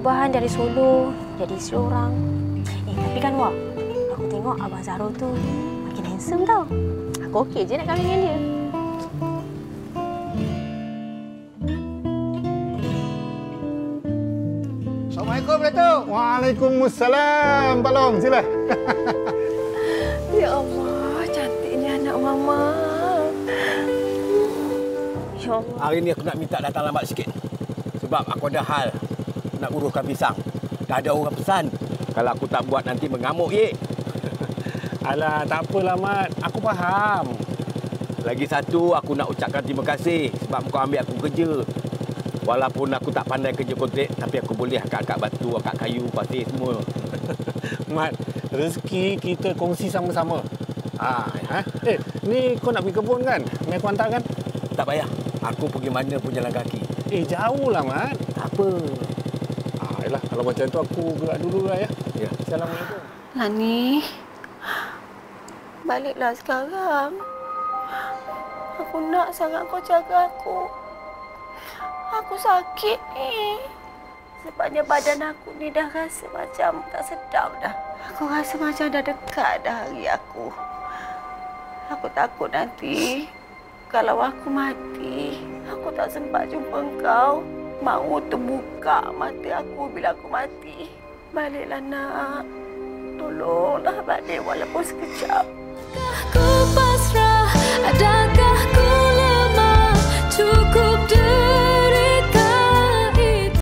perubahan dari solo jadi isteri orang. Eh, tapi kan Wak, aku tengok Abang Zaro tu makin handsome tau. Aku okey je nak kahwin dengan dia. Assalamualaikum Datuk. Waalaikumsalam. Pak Long, sila. Ya Allah, cantiknya anak mama. Ya Allah. Hari ni aku nak minta datang lambat sikit. Sebab aku ada hal nak uruskan pisang. Dah ada orang pesan. Kalau aku tak buat nanti mengamuk ye. Alah, tak apalah, Mat. Aku faham. Lagi satu aku nak ucapkan terima kasih sebab kau ambil aku kerja. Walaupun aku tak pandai kerja kontrak tapi aku boleh angkat-angkat batu, angkat kayu, pasir semua. Mat, rezeki kita kongsi sama-sama. Ah, ha? Eh, ni kau nak pergi kebun kan? Ni aku hantar kan? Tak payah. Aku pergi mana pun jalan kaki. Eh, jauh lah, Mat. Tak apa. Ah, yalah, kalau macam tu aku gerak dulu lah ya. Ya. Assalamualaikum. Lani, baliklah sekarang. Aku nak sangat kau jaga aku. Aku sakit ni. Sebabnya badan aku ni dah rasa macam tak sedap dah. Aku rasa macam dah dekat dah hari aku. Aku takut nanti kalau aku mati, aku tak sempat jumpa kau. Maut terbuka mata aku bila aku mati. Baliklah nak. Tolonglah balik walaupun sekejap. Ku